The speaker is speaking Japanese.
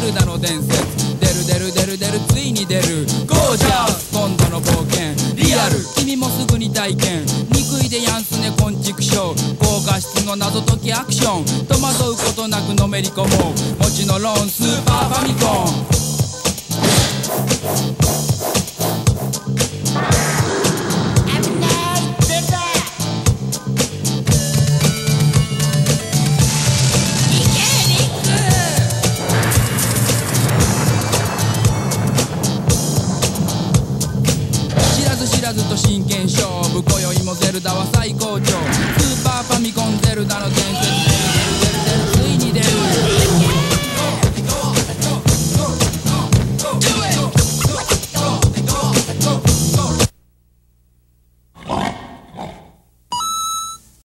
ルダの伝説。出る出る出る出るついに出るゴージャス。今度の冒険。リアル。君もすぐに体験。憎いでやんすね。こんちくしょう。高画質の謎解きアクション。戸惑うことなくのめり込もう。もちのローンスーパーファミコン。ずっと真剣勝負